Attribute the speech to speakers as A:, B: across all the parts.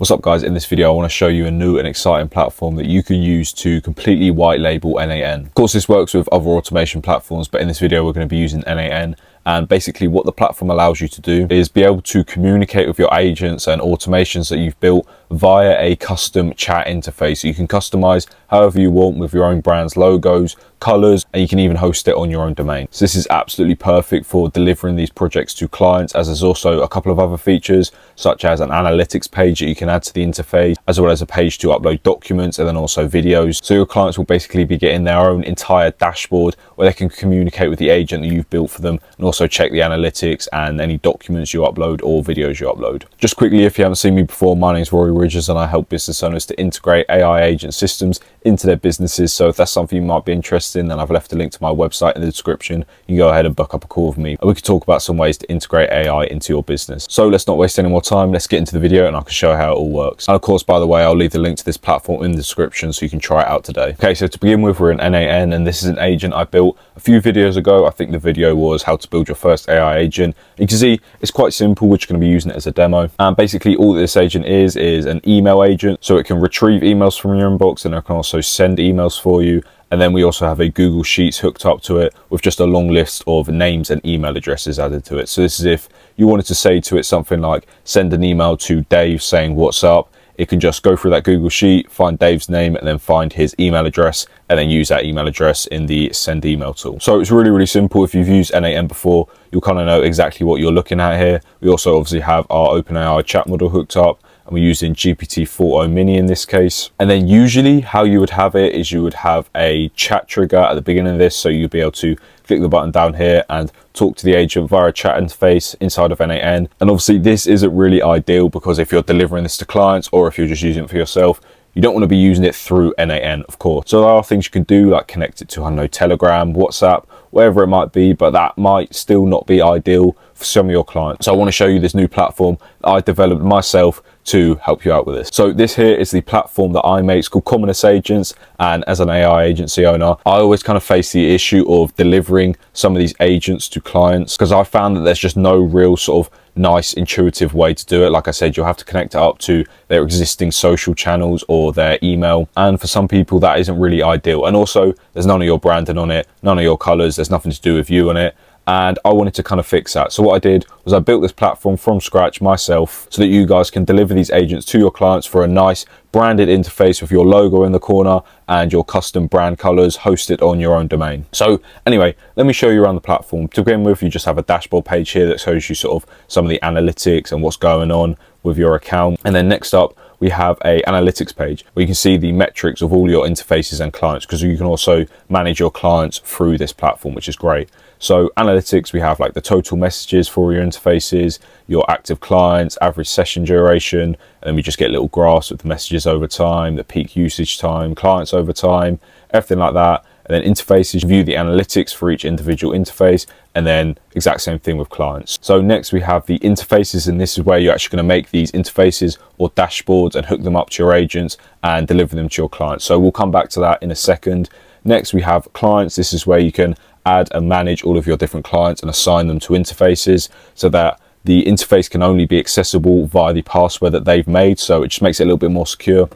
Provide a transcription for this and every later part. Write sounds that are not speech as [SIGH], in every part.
A: What's up guys, in this video I want to show you a new and exciting platform that you can use to completely white label n8n. Of course this works with other automation platforms but in this video we're going to be using n8n and basically what the platform allows you to do is be able to communicate with your agents and automations that you've built via a custom chat interface. You can customize however you want with your own brand's logos, colors, and you can even host it on your own domain. So this is absolutely perfect for delivering these projects to clients as there's also a couple of other features such as an analytics page that you can add to the interface as well as a page to upload documents and then also videos. So your clients will basically be getting their own entire dashboard where they can communicate with the agent that you've built for them and also check the analytics and any documents you upload or videos you upload. Just quickly, if you haven't seen me before, my name is Rory Ridgers and I help business owners to integrate AI agent systems into their businesses. So if that's something you might be interested in, then I've left a link to my website in the description. You can go ahead and book up a call with me and we can talk about some ways to integrate AI into your business. So let's not waste any more time. Let's get into the video and I can show how it all works. And of course, by the way, I'll leave the link to this platform in the description so you can try it out today. Okay, so to begin with, we're in n8n and this is an agent I built a few videos ago. I think the video was how to build your first AI agent. You can see it's quite simple. We're just going to be using it as a demo. And basically all this agent is, is an email agent. So it can retrieve emails from your inbox and it can also send emails for you. And then we also have a Google Sheets hooked up to it with just a long list of names and email addresses added to it. So this is if you wanted to say to it something like send an email to Dave saying what's up, it can just go through that Google Sheet, find Dave's name, and then find his email address, and then use that email address in the send email tool. So it's really, really simple. If you've used n8n before, you'll kind of know exactly what you're looking at here. We also obviously have our OpenAI chat model hooked up and we're using GPT-4o mini in this case. And then usually how you would have it is you would have a chat trigger at the beginning of this. So you'd be able to click the button down here and talk to the agent via a chat interface inside of n8n. And obviously this isn't really ideal because if you're delivering this to clients or if you're just using it for yourself, you don't want to be using it through n8n, of course. So there are things you can do like connect it to, I know, Telegram, WhatsApp, wherever it might be, but that might still not be ideal for some of your clients. So I want to show you this new platform I developed myself to help you out with this. So this here is the platform that I make. It's called Commonous Agents. And as an AI agency owner, I always kind of face the issue of delivering some of these agents to clients because I found that there's just no real sort of nice intuitive way to do it like i said you'll have to connect it up to their existing social channels or their email and for some people that isn't really ideal and also there's none of your branding on it none of your colors there's nothing to do with you on it and I wanted to kind of fix that. So what I did was I built this platform from scratch myself so that you guys can deliver these agents to your clients for a nice branded interface with your logo in the corner and your custom brand colors hosted on your own domain. So anyway, let me show you around the platform. To begin with, you just have a dashboard page here that shows you sort of some of the analytics and what's going on with your account. And then next up, we have a analytics page where you can see the metrics of all your interfaces and clients because you can also manage your clients through this platform, which is great. So analytics, we have like the total messages for your interfaces, your active clients, average session duration, and we just get little graphs with the messages over time, the peak usage time, clients over time, everything like that. And then interfaces, view the analytics for each individual interface, and then exact same thing with clients. So next we have the interfaces, and this is where you're actually going to make these interfaces or dashboards and hook them up to your agents and deliver them to your clients. So we'll come back to that in a second. Next we have clients. This is where you can add and manage all of your different clients and assign them to interfaces so that the interface can only be accessible via the password that they've made. So it just makes it a little bit more secure.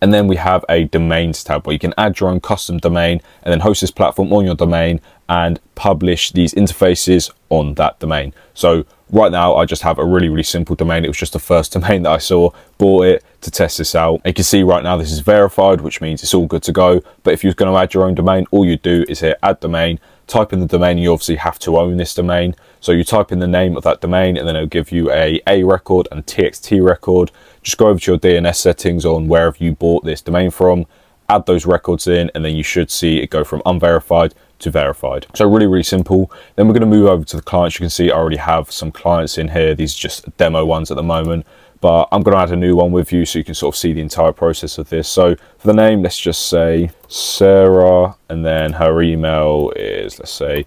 A: And then we have a domains tab where you can add your own custom domain and then host this platform on your domain and publish these interfaces on that domain. So right now I just have a really, really simple domain. It was just the first [LAUGHS] domain that I saw, bought it to test this out. You can see right now this is verified, which means it's all good to go. But if you're going to add your own domain, all you do is hit add domain, type in the domain, you obviously have to own this domain. So you type in the name of that domain and then it'll give you a A record and TXT record. Just go over to your DNS settings on wherever you bought this domain from, add those records in, and then you should see it go from unverified to verified. So really, really simple. Then we're going to move over to the clients. You can see I already have some clients in here. These are just demo ones at the moment, but I'm going to add a new one with you so you can sort of see the entire process of this. So for the name, let's just say Sarah, and then her email is, let's say,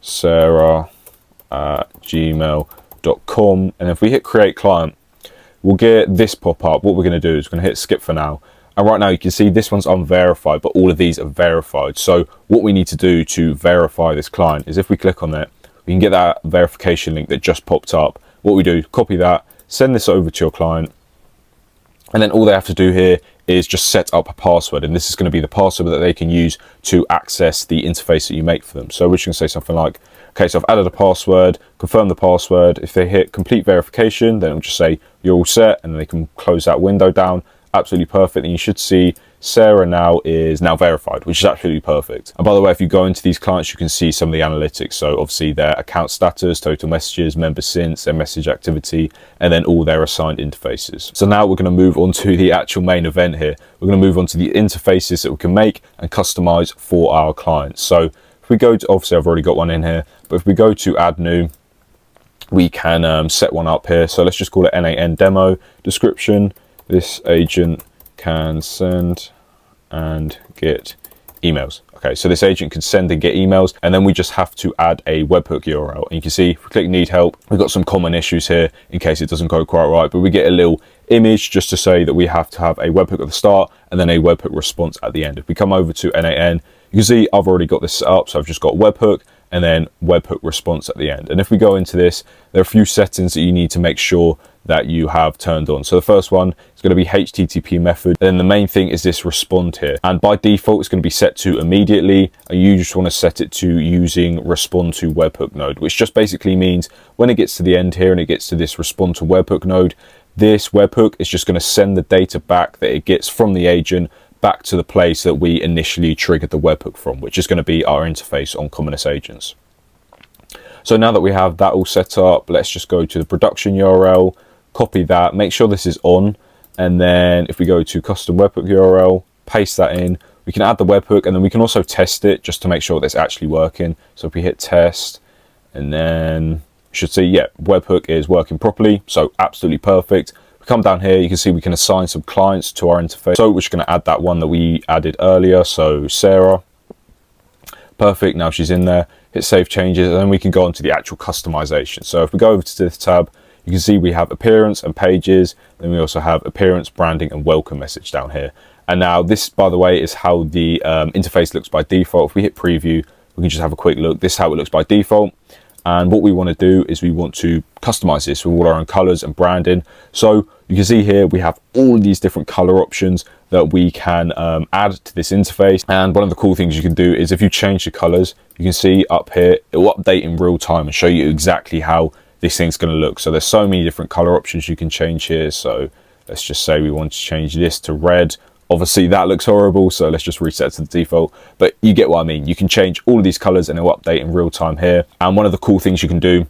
A: sarah at gmail.com. And if we hit create client, we'll get this pop up. What we're going to do is we're going to hit skip for now. And right now you can see this one's unverified, but all of these are verified. So what we need to do to verify this client is if we click on it, we can get that verification link that just popped up. What we do, copy that, send this over to your client. And then all they have to do here is just set up a password. And this is going to be the password that they can use to access the interface that you make for them. So we're just going to say something like, okay, so I've added a password, confirm the password. If they hit complete verification, then it'll just say you're all set and they can close that window down. Absolutely perfect. And you should see Sarah now is now verified, which is absolutely perfect. And by the way, if you go into these clients, you can see some of the analytics. So obviously their account status, total messages, member since, their message activity, and then all their assigned interfaces. So now we're going to move on to the actual main event here. We're going to move on to the interfaces that we can make and customize for our clients. So if we go to, obviously I've already got one in here, but if we go to add new, we can um, set one up here. So let's just call it n8n demo description. This agent can send and get emails. Okay, so this agent can send and get emails, and then we just have to add a webhook URL. And you can see if we click need help, we've got some common issues here in case it doesn't go quite right, but we get a little image just to say that we have to have a webhook at the start and then a webhook response at the end. If we come over to n8n, you can see I've already got this set up, so I've just got webhook and then webhook response at the end. And if we go into this, there are a few settings that you need to make sure that you have turned on. So the first one is going to be HTTP method. Then the main thing is this respond here. And by default, it's going to be set to immediately. And you just want to set it to using respond to webhook node, which just basically means when it gets to the end here and it gets to this respond to webhook node, this webhook is just going to send the data back that it gets from the agent back to the place that we initially triggered the webhook from, which is going to be our interface on Common Agents. So now that we have that all set up, let's just go to the production URL, copy that, make sure this is on, and then if we go to custom webhook URL, paste that in, we can add the webhook and then we can also test it just to make sure that it's actually working. So if we hit test and then should see, yeah, webhook is working properly. So absolutely perfect. We come down here, you can see we can assign some clients to our interface. So we're just gonna add that one that we added earlier. So Sarah, perfect, now she's in there. Hit save changes and then we can go on to the actual customization. So if we go over to this tab, you can see we have appearance and pages. Then we also have appearance, branding, and welcome message down here. And now this, by the way, is how the um, interface looks by default. If we hit preview, we can just have a quick look. This is how it looks by default. And what we want to do is we want to customize this with all our own colors and branding. So you can see here, we have all these different color options that we can um, add to this interface. And one of the cool things you can do is if you change the colors, you can see up here, it will update in real time and show you exactly how this thing's going to look. So there's so many different color options you can change here. So let's just say we want to change this to red. Obviously that looks horrible, so let's just reset to the default. But you get what I mean. You can change all of these colors and it'll update in real time here. And one of the cool things you can do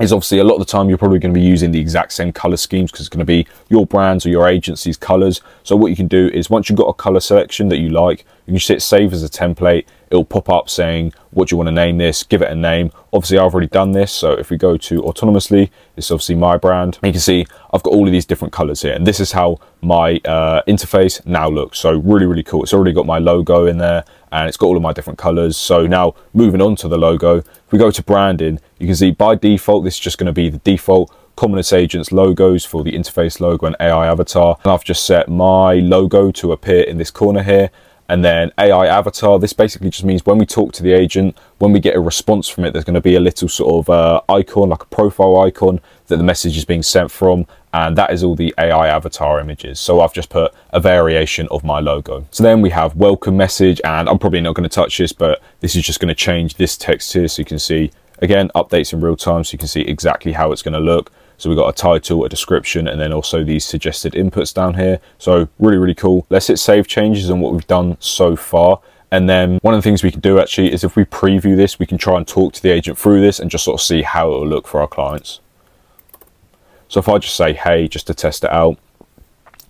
A: is obviously a lot of the time you're probably going to be using the exact same color schemes because it's going to be your brands or your agency's colors. So what you can do is once you've got a color selection that you like, you can just hit save as a template. It'll pop up saying what do you want to name this, give it a name. Obviously I've already done this. So if we go to autonomously, it's obviously my brand. You can see I've got all of these different colors here and this is how my uh, interface now looks. So really, really cool. It's already got my logo in there and it's got all of my different colors. So now moving on to the logo, if we go to branding, you can see by default, this is just going to be the default Commonous Agents logos for the interface logo and AI avatar. And I've just set my logo to appear in this corner here. And then AI avatar, this basically just means when we talk to the agent, when we get a response from it, there's going to be a little sort of uh, icon, like a profile icon that the message is being sent from. And that is all the AI avatar images. So I've just put a variation of my logo. So then we have welcome message, and I'm probably not going to touch this, but this is just going to change this text here so you can see, again, updates in real time so you can see exactly how it's going to look. So we've got a title, a description, and then also these suggested inputs down here. So really, really cool. Let's hit save changes on what we've done so far. And then one of the things we can do actually is if we preview this, we can try and talk to the agent through this and just sort of see how it will look for our clients. So if I just say, hey, just to test it out,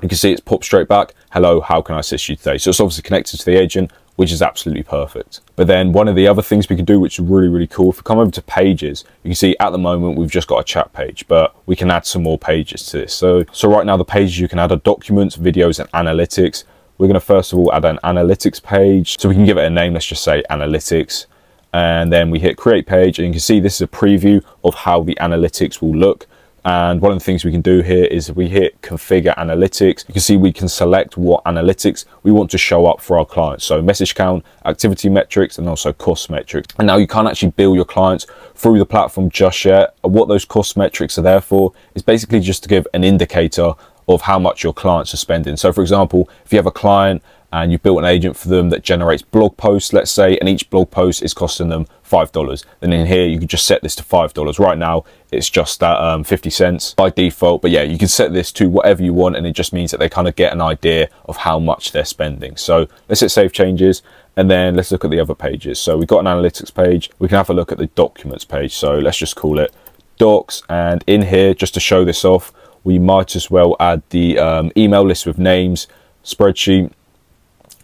A: you can see it's popped straight back. Hello, how can I assist you today? So it's obviously connected to the agent which is absolutely perfect. But then one of the other things we can do, which is really, really cool, if we come over to pages, you can see at the moment we've just got a chat page, but we can add some more pages to this. So, so right now the pages you can add are documents, videos, and analytics. We're gonna first of all add an analytics page. So we can give it a name, let's just say analytics. And then we hit create page and you can see this is a preview of how the analytics will look. And one of the things we can do here is we hit configure analytics, you can see we can select what analytics we want to show up for our clients. So message count, activity metrics, and also cost metrics. And now you can't actually bill your clients through the platform just yet. What those cost metrics are there for is basically just to give an indicator of how much your clients are spending. So for example, if you have a client and you've built an agent for them that generates blog posts, let's say, and each blog post is costing them $5. Then in here, you can just set this to $5. Right now, it's just at um, 50 cents by default. But yeah, you can set this to whatever you want, and it just means that they kind of get an idea of how much they're spending. So let's hit save changes, and then let's look at the other pages. So we've got an analytics page. We can have a look at the documents page. So let's just call it docs. And in here, just to show this off, we might as well add the um, email list with names, spreadsheet,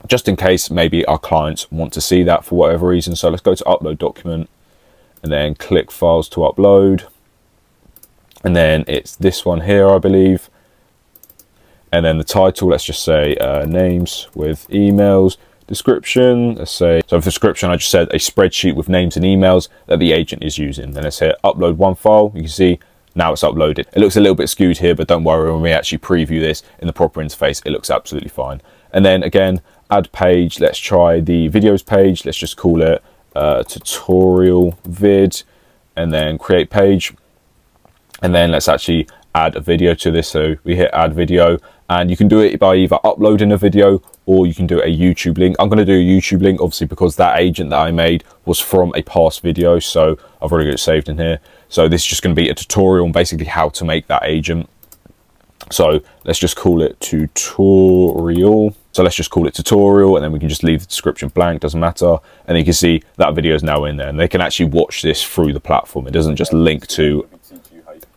A: just in case maybe our clients want to see that for whatever reason. So let's go to upload document and then click files to upload. And then it's this one here, I believe. And then the title, let's just say uh, names with emails, description, let's say, so for description, I just said a spreadsheet with names and emails that the agent is using. Then let's hit upload one file. You can see now it's uploaded. It looks a little bit skewed here, but don't worry, when we actually preview this in the proper interface, it looks absolutely fine. And then again, add page, let's try the videos page. Let's just call it uh, tutorial vid and then create page. And then let's actually add a video to this. So we hit add video and you can do it by either uploading a video or you can do a YouTube link. I'm going to do a YouTube link obviously because that agent that I made was from a past video. So I've already got it saved in here. So this is just going to be a tutorial on basically how to make that agent. So let's just call it tutorial. So let's just call it tutorial and then we can just leave the description blank, doesn't matter. And you can see that video is now in there and they can actually watch this through the platform. It doesn't just link to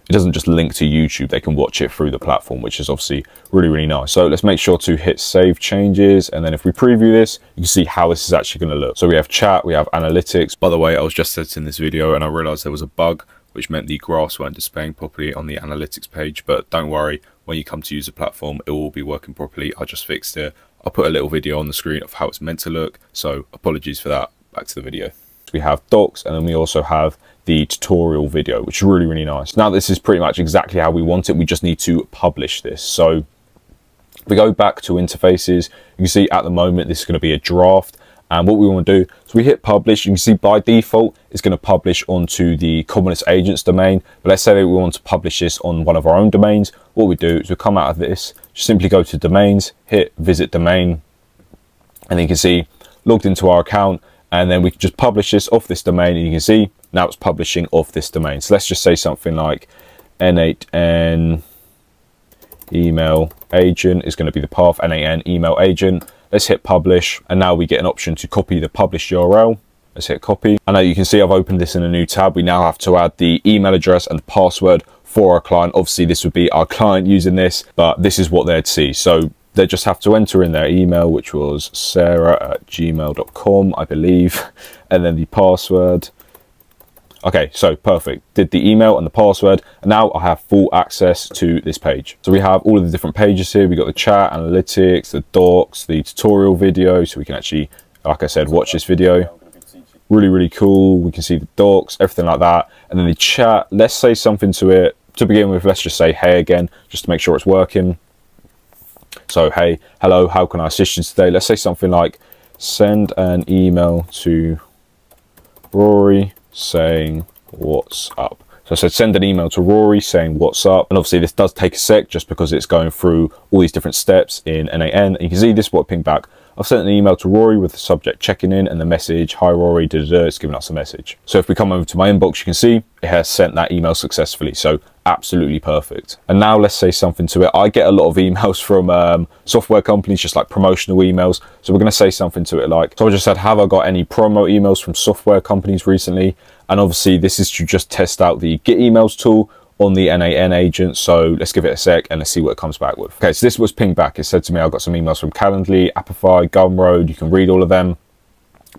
A: it doesn't just link to YouTube, they can watch it through the platform, which is obviously really, really nice. So let's make sure to hit save changes. And then if we preview this, you can see how this is actually gonna look. So we have chat, we have analytics. By the way, I was just editing this video and I realized there was a bug which meant the graphs weren't displaying properly on the analytics page. But don't worry, when you come to use the platform, it will be working properly. I just fixed it. I'll put a little video on the screen of how it's meant to look. So apologies for that. Back to the video. We have docs and then we also have the tutorial video, which is really, really nice. Now this is pretty much exactly how we want it. We just need to publish this. So if we go back to interfaces, you can see at the moment, this is going to be a draft. And what we want to do is we hit publish. You can see by default, it's going to publish onto the Commonous Agents domain. But let's say that we want to publish this on one of our own domains. What we do is we come out of this, simply go to domains, hit visit domain. And you can see logged into our account. And then we can just publish this off this domain. And you can see now it's publishing off this domain. So let's just say something like N8N email agent is going to be the path N8N email agent Let's hit publish. And now we get an option to copy the published URL. Let's hit copy. And now you can see I've opened this in a new tab. We now have to add the email address and password for our client. Obviously, this would be our client using this, but this is what they'd see. So they just have to enter in their email, which was sarah at gmail.com, I believe, [LAUGHS] and then the password. Okay, so perfect. Did the email and the password, and now I have full access to this page. So we have all of the different pages here. We got the chat, analytics, the docs, the tutorial video, so we can actually, like I said, watch this video. Really, really cool. We can see the docs, everything like that. And then the chat, let's say something to it. To begin with, let's just say hey again, just to make sure it's working. So, hey, hello, how can I assist you today? Let's say something like, send an email to Rory saying what's up. So I said send an email to Rory saying what's up. And obviously this does take a sec just because it's going through all these different steps in N8N. And you can see this what ping back. I've sent an email to Rory with the subject checking in and the message, hi Rory, da, da, da, it's giving us a message. So if we come over to my inbox, you can see it has sent that email successfully. So absolutely perfect. And now let's say something to it. I get a lot of [LAUGHS] emails from um, software companies, just like promotional emails. So we're going to say something to it like, so I just said, have I got any promo emails from software companies recently? And obviously this is to just test out the get emails tool on the N8N agent. So let's give it a sec and let's see what it comes back with. Okay, so this was pinged back. It said to me, I got some emails from Calendly, Apify, Gumroad. You can read all of them.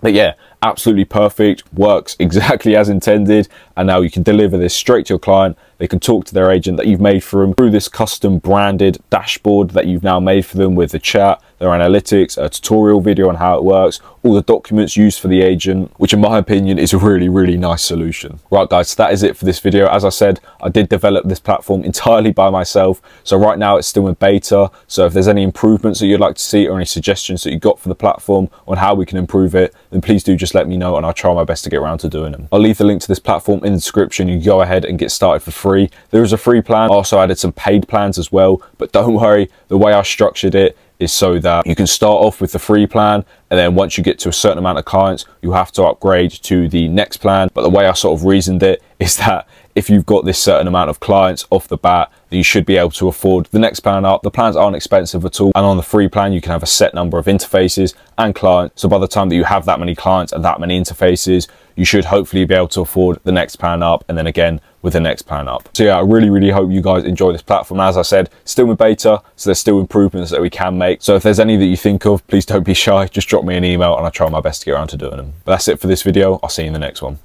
A: But yeah, absolutely perfect, works [LAUGHS] exactly as intended. And now you can deliver this straight to your client. They can talk to their agent that you've made for them through this custom branded dashboard that you've now made for them with the chat, their analytics, a tutorial video on how it works, all the documents used for the agent, which in my opinion is a really, really nice solution. Right guys, so that is it for this video. As I said, I did develop this platform entirely by myself. So right now it's still in beta. So if there's any improvements that you'd like to see or any suggestions that you got for the platform on how we can improve it, then please do just let me know and I'll try my best to get around to doing them. I'll leave the link to this platform in the description. You go ahead and get started for free. There is a free plan. I also added some paid plans as well, but don't worry, the way I structured it is so that you can start off with the free plan and then once you get to a certain amount of clients you have to upgrade to the next plan. But the way i sort of reasoned it [LAUGHS] is that if you've got this certain amount of clients off the bat you should be able to afford the next plan up. The plans aren't expensive at all and on the free plan you can have a set number of interfaces and clients. So by the time that you have that many clients and that many interfaces you should hopefully be able to afford the next plan up. And then again with the next plan up. So yeah, I really, really hope you guys enjoy this platform. As I said, still in beta, so there's still improvements that we can make. So if there's any that you think of, please don't be shy. Just drop me an email and I'll try my best to get around to doing them. But that's it for this video. I'll see you in the next one.